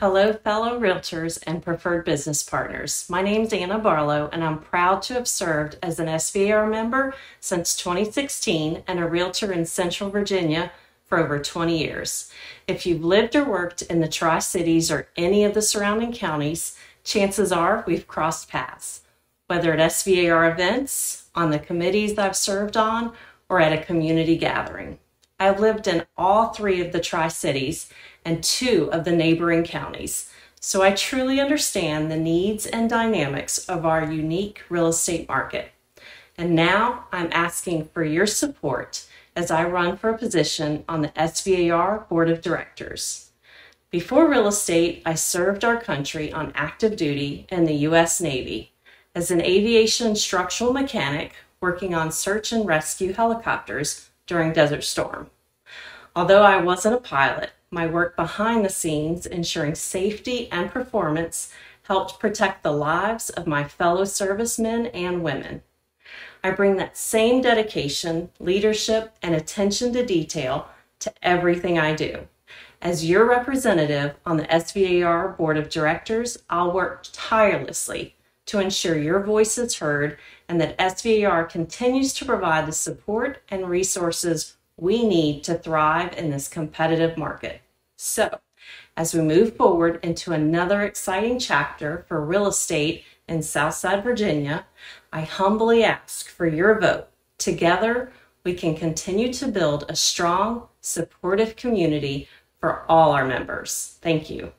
Hello, fellow realtors and preferred business partners. My name is Anna Barlow, and I'm proud to have served as an SVAR member since 2016 and a realtor in Central Virginia for over 20 years. If you've lived or worked in the Tri Cities or any of the surrounding counties, chances are we've crossed paths, whether at SVAR events, on the committees I've served on, or at a community gathering. I've lived in all three of the Tri Cities and two of the neighboring counties, so I truly understand the needs and dynamics of our unique real estate market. And now I'm asking for your support as I run for a position on the SVAR Board of Directors. Before real estate, I served our country on active duty in the U.S. Navy as an aviation structural mechanic working on search and rescue helicopters during Desert Storm. Although I wasn't a pilot, my work behind the scenes ensuring safety and performance helped protect the lives of my fellow servicemen and women. I bring that same dedication, leadership, and attention to detail to everything I do. As your representative on the SVAR Board of Directors, I'll work tirelessly to ensure your voice is heard and that SVAR continues to provide the support and resources we need to thrive in this competitive market. So, as we move forward into another exciting chapter for real estate in Southside Virginia, I humbly ask for your vote. Together, we can continue to build a strong, supportive community for all our members. Thank you.